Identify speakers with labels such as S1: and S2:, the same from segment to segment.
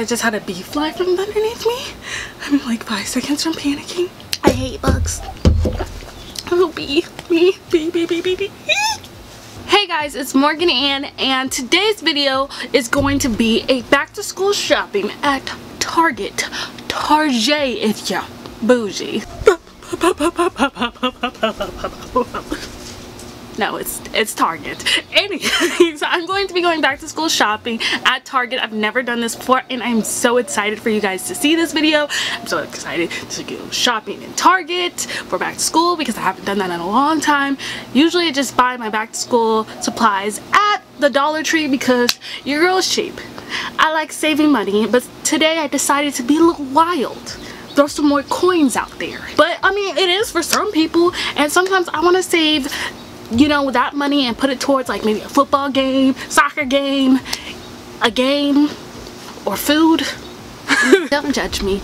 S1: I just had a bee fly from underneath me. I'm like five seconds from panicking. I hate bugs. Oh, bee, bee, bee, bee, bee, bee, bee. Hey guys, it's Morgan Ann and today's video is going to be a back to school shopping at Target. Target if you bougie. No, it's it's Target. Anyways, I'm going to be going back to school shopping at Target. I've never done this before and I'm so excited for you guys to see this video. I'm so excited to go shopping in Target for back to school because I haven't done that in a long time. Usually I just buy my back to school supplies at the Dollar Tree because your girl is cheap. I like saving money, but today I decided to be a little wild throw some more coins out there. But I mean, it is for some people and sometimes I want to save you know, that money and put it towards like maybe a football game, soccer game, a game, or food. Don't judge me.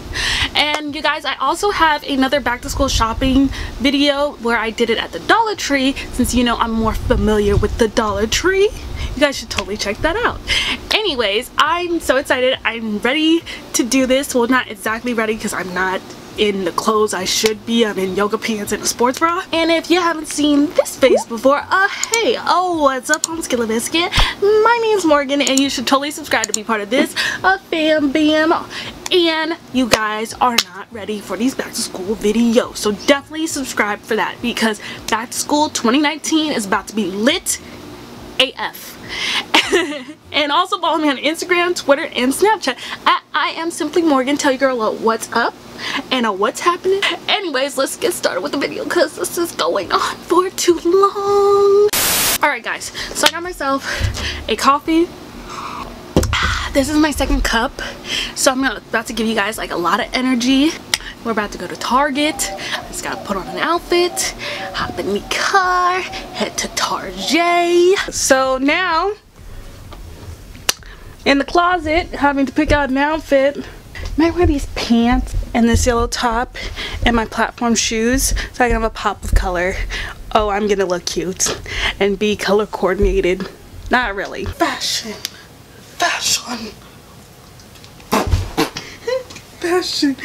S1: And you guys, I also have another back to school shopping video where I did it at the Dollar Tree since you know I'm more familiar with the Dollar Tree. You guys should totally check that out. Anyways, I'm so excited. I'm ready to do this. Well, not exactly ready because I'm not in the clothes I should be. I'm in yoga pants and a sports bra. And if you haven't seen this face before, uh, hey, oh, what's up, on Skilla Biscuit? My name's Morgan, and you should totally subscribe to be part of this uh, fam bam. And you guys are not ready for these back to school videos. So definitely subscribe for that because back to school 2019 is about to be lit AF. and also follow me on Instagram, Twitter, and Snapchat at I am Simply Morgan. Tell your girl what's up and what's happening. Anyways, let's get started with the video because this is going on for too long. Alright guys, so I got myself a coffee. This is my second cup. So I'm about to give you guys like a lot of energy. We're about to go to Target. I just gotta put on an outfit, hop in the car, head to Target. So now, in the closet, having to pick out an outfit. I might wear these pants and this yellow top and my platform shoes so I can have a pop of color. Oh, I'm gonna look cute and be color coordinated. Not really. Fashion. Fashion. Fashion.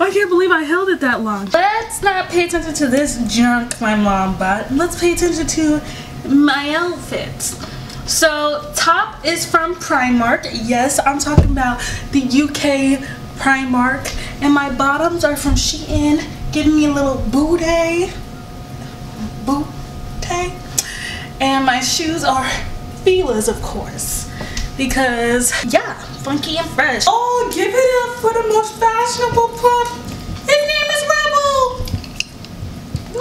S1: I can't believe I held it that long. Let's not pay attention to this junk my mom bought. Let's pay attention to my outfits. So top is from Primark. Yes, I'm talking about the UK Primark. And my bottoms are from Shein, giving me a little booty. Booty. And my shoes are Fila's, of course. Because, yeah, funky and fresh. Oh, give it up for the most fashionable pup. His name is Rebel.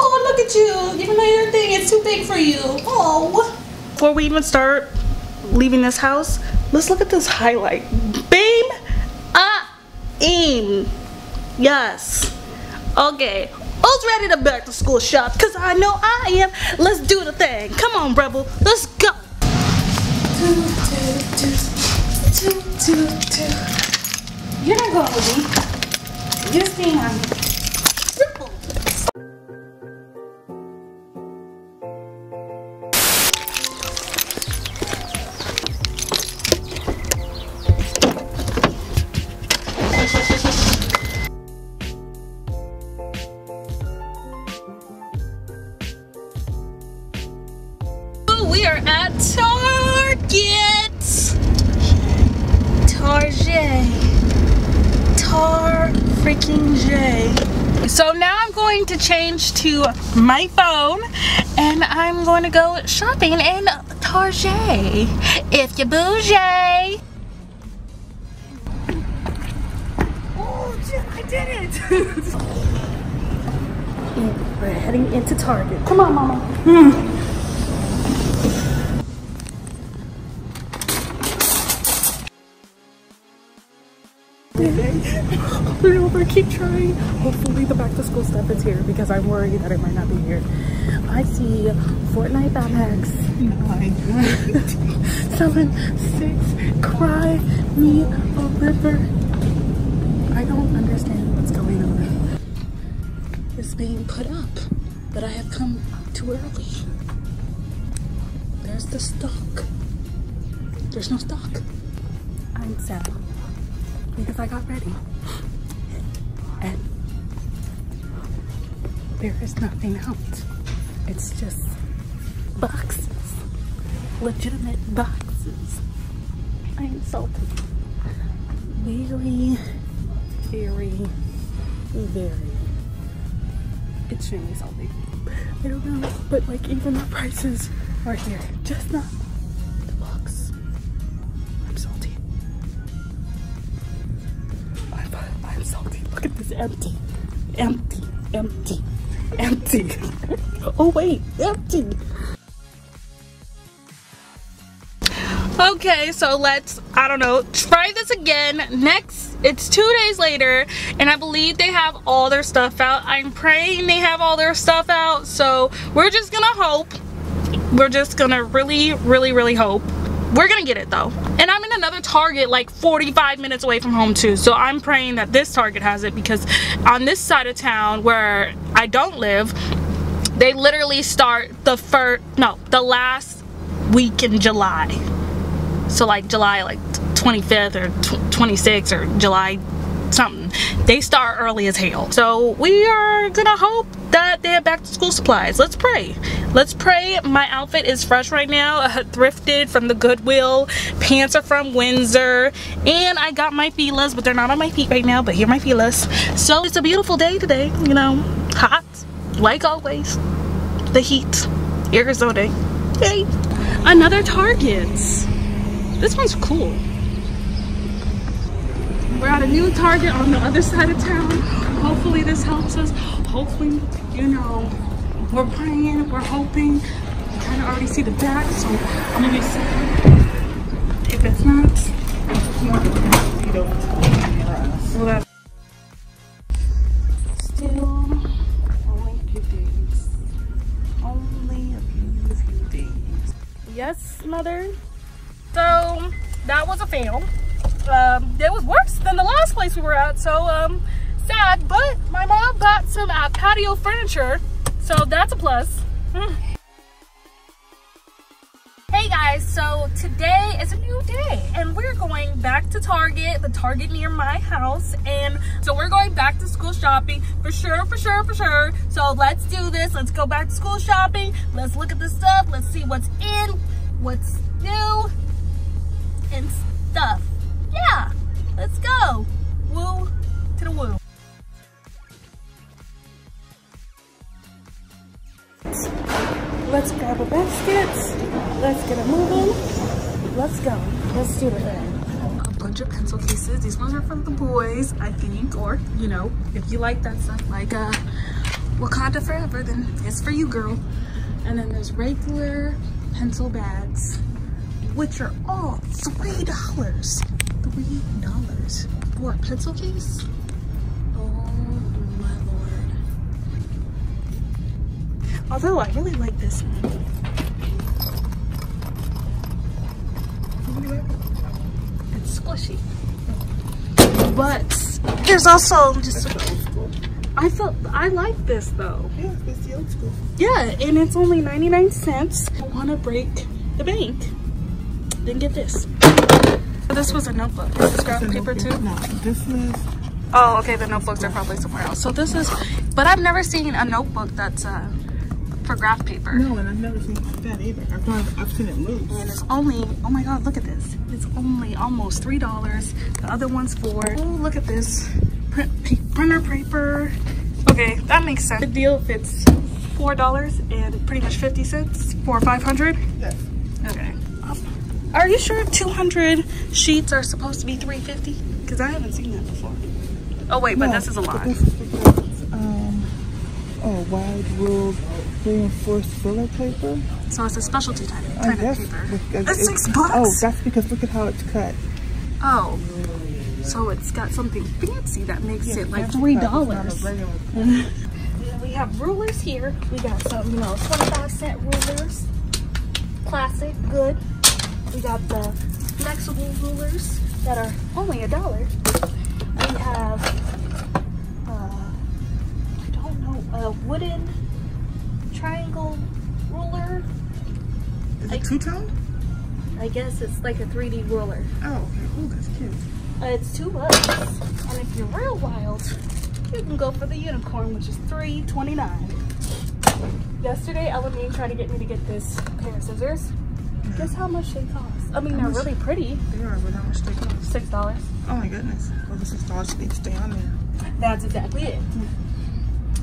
S1: Oh, look at you. Even though your thing is too big for you. Oh. Before we even start leaving this house, let's look at this highlight. Beam aim. Yes. Okay. Who's ready to back to school shop? Cause I know I am. Let's do the thing. Come on, Rebel. Let's go. You're not going with me. You're staying on me. To my phone and I'm going to go shopping in Target. If you bougie. Oh, I did it. We're heading into Target. Come on, Mama. Hmm. Over, keep trying. Hopefully the back to school stuff is here because I'm worried that it might not be here. I see Fortnite backpacks. Nine, seven, six, cry me a river. I don't understand what's going on. It's being put up, but I have come too early. There's the stock. There's no stock. I'm sad. because I got ready. There is nothing out. It's just boxes. Legitimate boxes. I'm salty. Very, very, very extremely salty. I don't know, but like even the prices are here. Just not the box. I'm salty. I'm, I'm salty. Look at this empty. Empty. Oh wait, empty. Okay, so let's, I don't know, try this again. Next, it's two days later, and I believe they have all their stuff out. I'm praying they have all their stuff out, so we're just gonna hope. We're just gonna really, really, really hope. We're gonna get it though. And I'm in another Target like 45 minutes away from home too, so I'm praying that this Target has it because on this side of town where I don't live, they literally start the first, no, the last week in July. So like July like 25th or 26th or July something. They start early as hell. So we are gonna hope that they have back to school supplies. Let's pray. Let's pray. My outfit is fresh right now. Uh, thrifted from the goodwill. Pants are from windsor. And i got my filas but they're not on my feet right now but here are my filas so it's a beautiful day today you know. Hot like always the heat arizona hey another target this one's cool. We're at a new Target on the other side of town. Hopefully this helps us. Hopefully, you know, we're praying, we're hoping. You kind of already see the back, so I'm gonna be if it's not. Well, that's mother? So that was a fail. Um, it was worse than the last place we were at, so um, sad. But my mom got some uh, patio furniture, so that's a plus. Hey guys, so today is a new day and we're going back to Target, the Target near my house. And so we're going back to school shopping for sure, for sure, for sure. So let's do this. Let's go back to school shopping. Let's look at the stuff. Let's see what's in, what's new, and stuff. Yeah, let's go. Woo to the woo. Let's grab a basket. Let's get it moving. Let's go. Let's do it. A bunch of pencil cases. These ones are for the boys, I think, or, you know, if you like that stuff, like uh, Wakanda Forever, then it's for you, girl. And then there's regular pencil bags which are all three dollars. Three dollars. For a pencil case? Oh my lord. Although i really like this one. It's squishy. But there's also just I felt I like this though.
S2: Yeah, it's the old school.
S1: Yeah, and it's only 99 cents. I want to break the bank. Then get this. This was a notebook. Is this graph paper too?
S2: No, this is.
S1: Oh, okay. The notebooks are probably somewhere else. So this is, but I've never seen a notebook that's uh, for graph paper.
S2: No, and I've never seen that either. I've, I've seen it loose.
S1: And it's only, oh my God, look at this. It's only almost $3. The other one's four. Oh, look at this. Print, printer paper. Okay, that makes sense. The deal if it's $4 and pretty much 50 cents for 500?
S2: Yes.
S1: Okay. Are you sure 200 sheets are supposed to be 350? Because I haven't seen that before. Oh wait, but
S2: No,
S1: this is a lot.
S2: This is um, oh, wide ruled reinforced filler paper.
S1: So it's a specialty type, type of paper.
S2: because
S1: That's six bucks.
S2: Oh, that's because look at how it's cut.
S1: Oh, so it's got something fancy that makes
S2: Yeah,
S1: it like three
S2: cut. It's not a
S1: dollars. We have rulers here. We got some, you know, 25 cent rulers. Classic, good. We got the flexible rulers that are only a dollar. We have, uh, I don't know, a wooden triangle ruler.
S2: Is it two-tone?
S1: I guess it's like a 3D ruler.
S2: Oh, okay. Oh, that's cute.
S1: Uh, it's two bucks. And if you're real wild, you can go for the unicorn, which is three twenty-nine. Yesterday, Elamine tried to get me to get this pair of scissors. Guess how much they cost? I mean,
S2: How
S1: they're
S2: much?
S1: really pretty.
S2: They are, but how much they cost?
S1: Six dollars.
S2: Oh my goodness. Well, this is dollars need to stay on there.
S1: That's exactly it.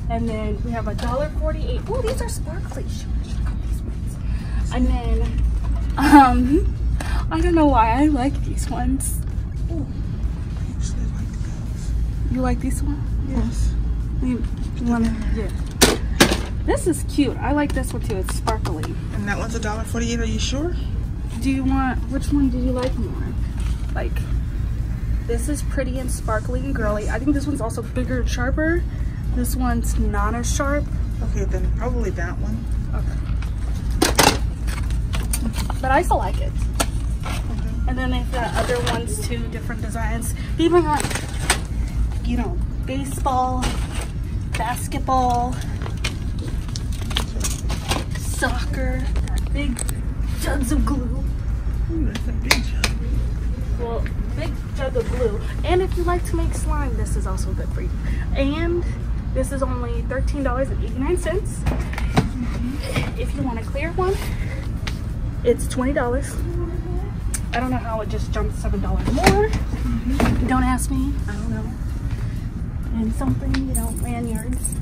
S1: And then we have a dollar forty-eight. Oh, these are sparkly. Shoot, I should've got these ones. And then, um, I don't know why I like these ones. Ooh, you like this one?
S2: Yes.
S1: You, you wanna? Yeah. This is cute. I like this one too. It's sparkly.
S2: And that one's a dollar forty-eight. Are you sure?
S1: Do you want? Which one do you like more? Like, this is pretty and sparkly and girly. I think this one's also bigger and sharper. This one's not as sharp.
S2: Okay, then probably that one.
S1: Okay. But I still like it. And then they've got other ones too, different designs. Even like, you know, baseball, basketball, soccer, big jugs of glue.
S2: Ooh, that's a big jug.
S1: Well, big jug of glue. And if you like to make slime, this is also good for you. And this is only $13.89. Mm-hmm. If you want a clear one, it's $20. I don't know how it just jumped $7 more. Mm-hmm. Don't ask me. I don't know. And something, you know, lanyards.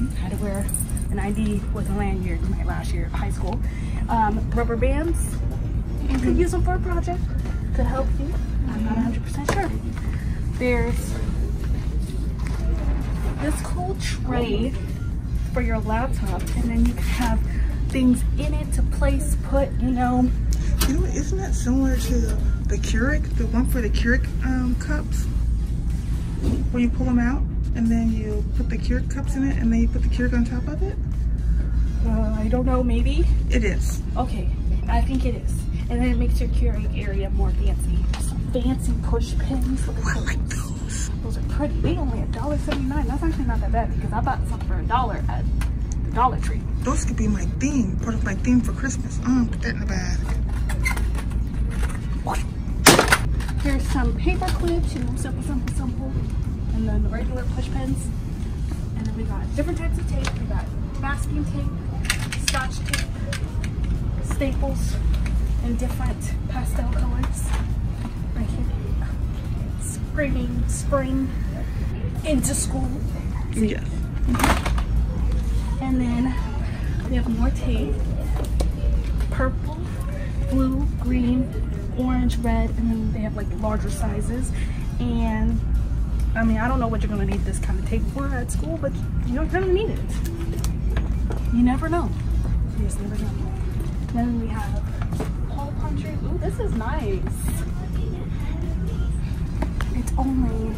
S1: I Had to wear an ID with a lanyard my last year of high school. Um, rubber bands. You could use them for a project to help you. I'm not 100% sure. There's this cool tray for your laptop, and then you can have things in it to place, put, you know.
S2: You know, isn't that similar to the Keurig, the one for the Keurig um, cups? Where you pull them out and then you put the Keurig cups in it and then you put the Keurig on top of it?
S1: Uh, I don't know, maybe.
S2: It is.
S1: Okay, I think it is. And then it makes your Keurig area more fancy. Some fancy push pins. Look
S2: Oh,
S1: at
S2: I
S1: those.
S2: like those.
S1: Those are pretty. They only a dollar seventy-nine. That's actually not that bad because I bought some for a dollar at the Dollar Tree.
S2: Those could be my theme, part of my theme for Christmas. Um, put that in the bag.
S1: Here's some paper clips, you know, simple, simple, simple. And then the regular push pins. And then we got different types of tape. We got masking tape, scotch tape, staples, and different pastel colors. Right here. Screaming spring into school.
S2: Yes. Mm-hmm.
S1: And then we have more tape. Purple, blue, green, orange, red, and then they have like larger sizes. And I mean, I don't know what you're gonna need this kind of tape for at school, but you're gonna need it. You never know. You just never know. Then we have hole punchers. Ooh, this is nice. It's only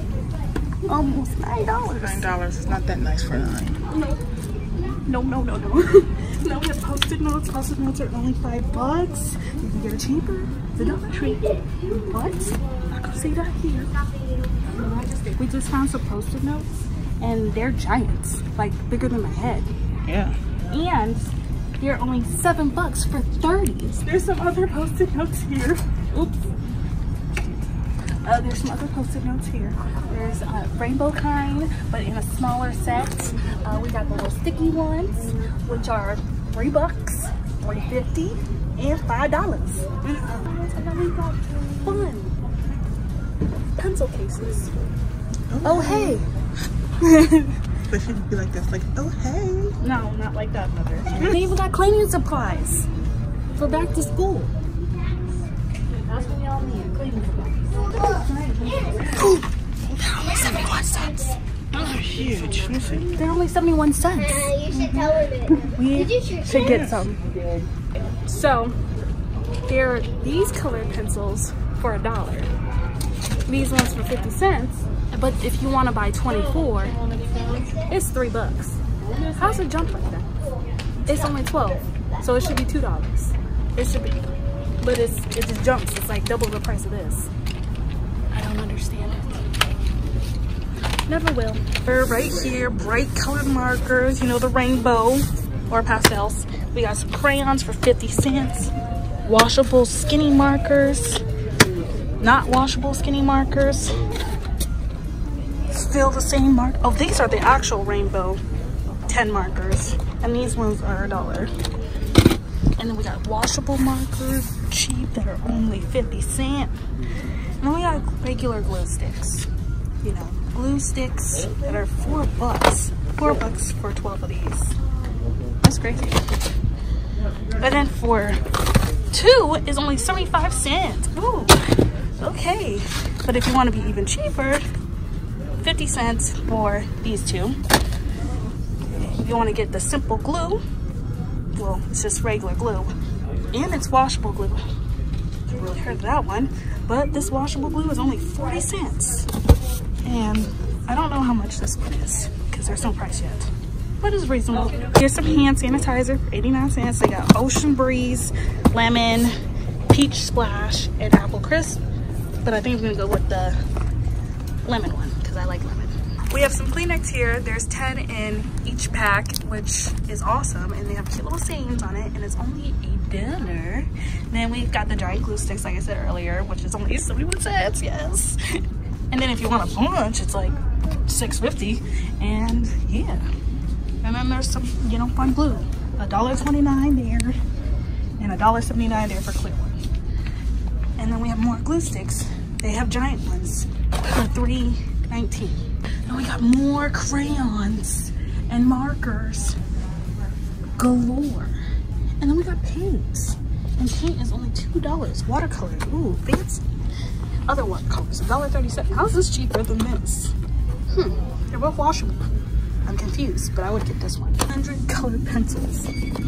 S1: almost nine dollars.
S2: Nine dollars is not that nice for nine.
S1: No, no, no, no. no, we have post-it notes. Post-it notes are only five bucks. You can get it cheaper. It's a Dollar Tree. What? I can see that here. No, We just found some post-it notes, and they're giants, like bigger than my head.
S2: Yeah.
S1: And they're only seven bucks for 30s. There's some other post-it notes here. Oops. Uh, there's some other post-it notes here. There's a rainbow kind, but in a smaller set. Uh, we got the little sticky ones, which are three bucks, three fifty, and five dollars. And then we got fun pencil cases. Oh, oh hey.
S2: But she'd be like this, like, oh hey.
S1: No, not like that, mother. They even got cleaning supplies for back to school. That's what y'all need, cleaning supplies.
S2: Huge. Let.
S1: They're only 71 cents.
S3: Uh, you should tell him it.
S1: We should get some. So, there are these colored pencils for a dollar. These ones for 50 cents. But if you want to buy 24, it's three bucks. How's it jump like that? It's only 12, so it should be two dollars. It should be, but it's it just jumps. It's like double the price of this. I don't understand it. Never will. We're right here, bright colored markers. You know the rainbow or pastels. We got some crayons for 50 cents. Washable skinny markers. not washable skinny markers. Still the same mark. Oh, these are the actual rainbow 10 markers. And these ones are a dollar. And then we got washable markers, cheap, that are only 50 cent. And then we got regular glue sticks. You know, glue sticks that are four bucks. Four bucks for 12 of these. That's crazy. But then for two is only 75 cents. Ooh, okay. But if you want to be even cheaper, 50 cents for these two. If you want to get the simple glue, well, it's just regular glue. And it's washable glue. Haven't really heard of that one. But this washable glue is only 40 cents. And I don't know how much this one is because there's no price yet. But it's reasonable. Here's some hand sanitizer for 89 cents. They got Ocean Breeze, Lemon, Peach Splash, and Apple Crisp. But I think I'm gonna go with the lemon one because I like lemon. We have some Kleenex here. There's 10 in each pack, which is awesome. And they have cute little sayings on it. And it's only a dollar. Then we've got the dry glue sticks, like I said earlier, which is only 71 cents, yes. And then if you want a bunch, it's like 6.50. And yeah. And then there's some, you know, fun dollar twenty-nine there. And a dollar seventy-nine there for clear one. And then we have more glue sticks. They have giant ones for three nineteen. And we got more crayons and markers galore. And then we got paints. And paint is only $2. Watercolor, ooh, fancy. Other watercolors, $1.37. How is this cheaper than this? Hmm, they're both washable. I'm confused, but I would get this one. 100 colored pencils,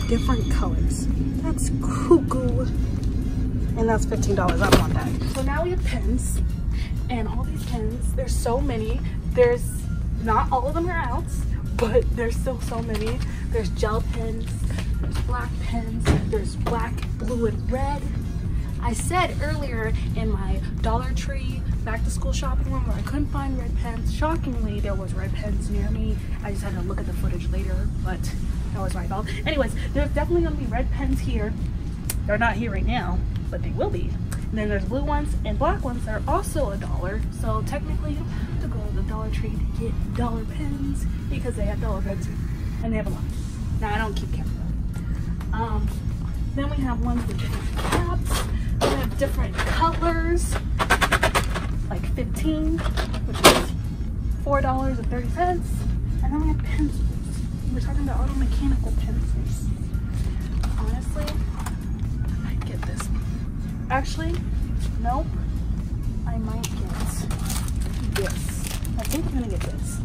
S1: different colors. That's cuckoo. And that's $15, I want that. So now we have pens, and all these pens, there's so many. There's, not all of them are out, but there's still so many. There's gel pens, there's black pens, there's black, blue, and red. I said earlier in my Dollar Tree back to school shopping room where I couldn't find red pens. Shockingly, there was red pens near me. I just had to look at the footage later, but that was my fault. Anyways, there's definitely gonna be red pens here. They're not here right now, but they will be. And then there's blue ones and black ones that are also a dollar. So technically, you have to go to the Dollar Tree to get dollar pens because they have dollar pens. And they have a lot. Now, I don't keep count though. Um, then we have ones with different caps. Different colors, like 15, which is $4.30. And then we have pencils. We're talking about auto mechanical pencils. Honestly, I might get this one. Actually, nope. I might get this. I think I'm gonna get this.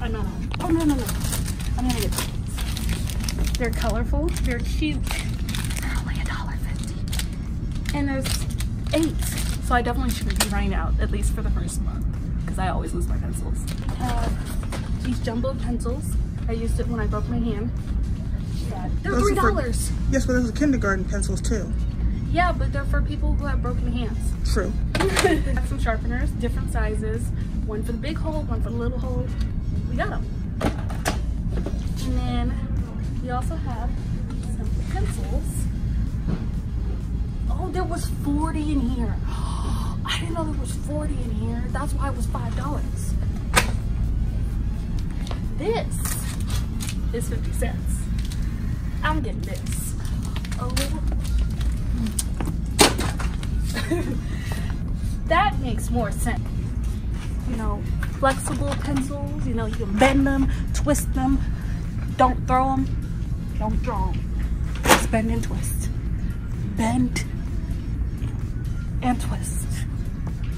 S1: I'm not. Oh no no no! I'm gonna get these. They're colorful. They're cute. They're only a dollar fifty. And there's eight, so I definitely shouldn't be running out at least for the first month because I always lose my pencils. I have these jumbo pencils. I used it when I broke my hand. Yeah, they're
S2: Those
S1: three
S2: are for-
S1: dollars.
S2: Yes, but those are kindergarten pencils too.
S1: Yeah, but they're for people who have broken hands.
S2: True.
S1: Got some sharpeners, different sizes. One for the big hole, one for the little hole. We got them. And then we also have some pencils. There was 40 in here. I didn't know there was 40 in here. That's why it was $5. This is 50 cents. I'm getting this. Oh, that makes more sense. You know, flexible pencils, you know, you can bend them, twist them, don't throw them, don't throw them. Just bend and twist. Bend and twist.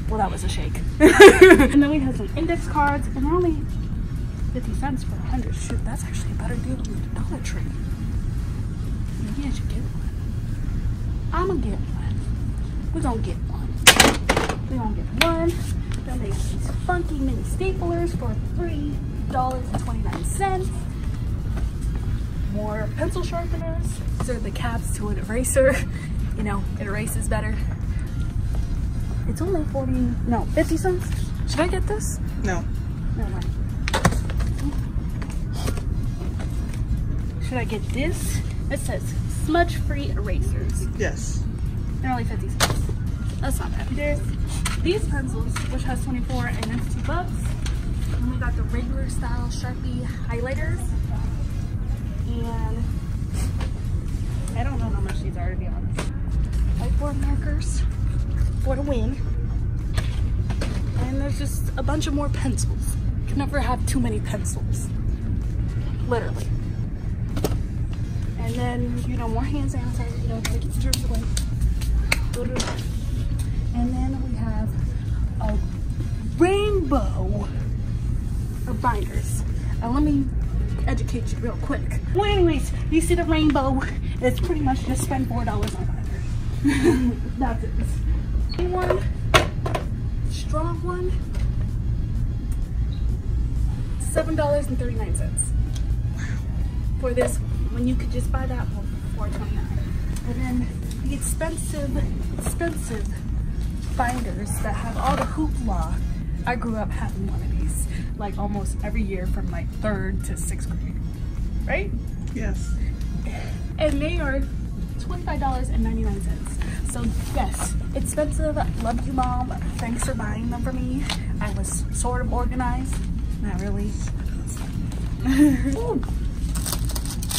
S1: Well, that was a shake. and then we have some index cards, and they're only 50 cents for 100. Shoot, that's actually a better deal than the Dollar Tree. Maybe I should get one. I'm gonna get one. We're gonna get one. We're gonna get one. Then they have these funky mini staplers for $3.29. More pencil sharpeners. These are the caps to an eraser. You know, it erases better. It's only 40, no, 50 cents. Should I get this?
S2: No.
S1: Never mind. Should I get this? It says smudge-free erasers.
S2: Yes.
S1: They're only 50 cents. That's not bad. There's these pencils, which has 24 and it's two bucks. And we got the regular style Sharpie highlighters. And I don't know how much these are to be honest. Whiteboard markers for the win. And there's just a bunch of more pencils. You can never have too many pencils. Literally. And then, you know, more hand sanitizer, you know, take your germs away. And then we have a rainbow of binders. And let me educate you real quick. Well, anyways, you see the rainbow, it's pretty much just spend $4 on binder. That's it. One strong one, $7.39 for this when you could just buy that one for $4.29. And then the expensive, expensive binders that have all the hoopla. I grew up having one of these like almost every year from like third to sixth grade, right?
S2: Yes.
S1: And they are $25.99. So yes, expensive. Love you, mom. Thanks for buying them for me. I was sort of organized. Not really. Ooh.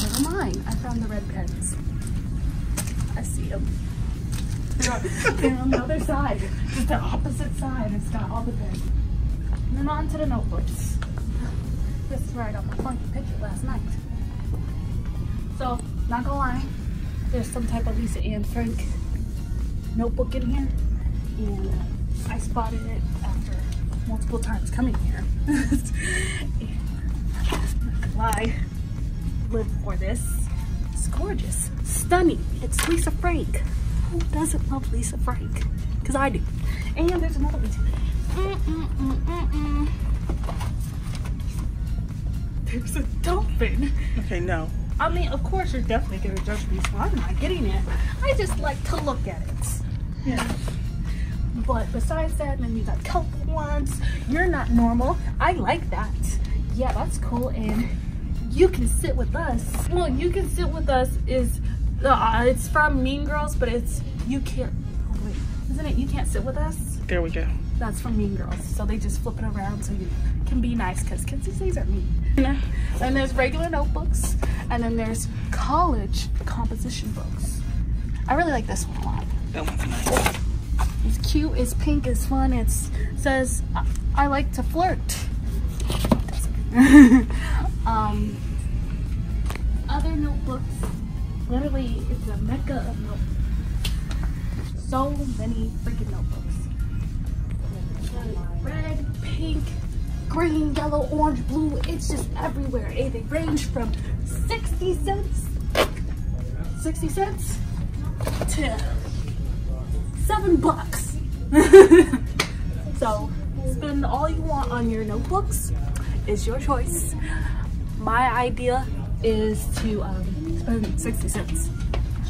S1: Never mind. I found the red pens. I see them. They're, on the other side. Just the opposite side. It's got all the pens. And then on to the notebooks. This is I got my funky picture last night. So, not gonna lie, there's some type of Lisa Anne Frank notebook in here. And uh, I spotted it after multiple times coming here. and, lie, live for this. It's gorgeous, stunning. It's Lisa Frank. Who doesn't love Lisa Frank? Because I do. And there's another one too. Mm -mm -mm there's a dolphin.
S2: Okay, no.
S1: I mean, of course, you're definitely gonna judge me, so I'm not getting it. I just like to look at it.
S2: Yeah.
S1: But besides that, then you got colorful ones. You're not normal. I like that. Yeah, that's cool. And you can sit with us. Well, you can sit with us is uh, it's from Mean Girls, but it's you can't. Oh wait, isn't it? You can't sit with us.
S2: There we go.
S1: That's from Mean Girls. So they just flip it around so you can be nice because kids these days are mean. And there's regular notebooks, and then there's college composition books. I really like this one a lot. It's cute, it's pink, it's fun, it says I, I like to flirt. um, other notebooks, literally it's a mecca of notebooks. So many freaking notebooks. Red, pink, green, yellow, orange, blue, it's just everywhere. And they range from 60 cents, 60 cents to seven bucks. so spend all you want on your notebooks It's your choice. My idea is to um, spend 60 cents.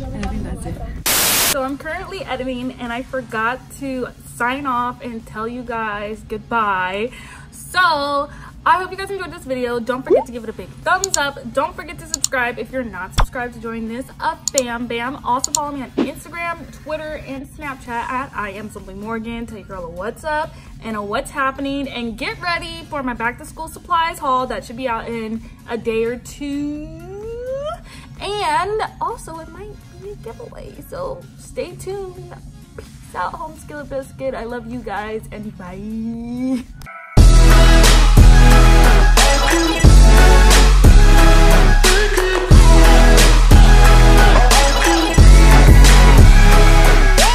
S1: And I think that's it. So I'm currently editing and I forgot to sign off and tell you guys goodbye. So I hope you guys enjoyed this video. Don't forget to give it a big thumbs up. Don't forget to subscribe if you're not subscribed to join this a Bam Bam. Also follow me on Instagram, Twitter, and Snapchat at I am Simply Morgan. Tell your girl a what's up and a what's happening. And get ready for my back to school supplies haul that should be out in a day or two. And also it might be a giveaway. So stay tuned. Peace out, home skillet biscuit. I love you guys and bye. Welcome.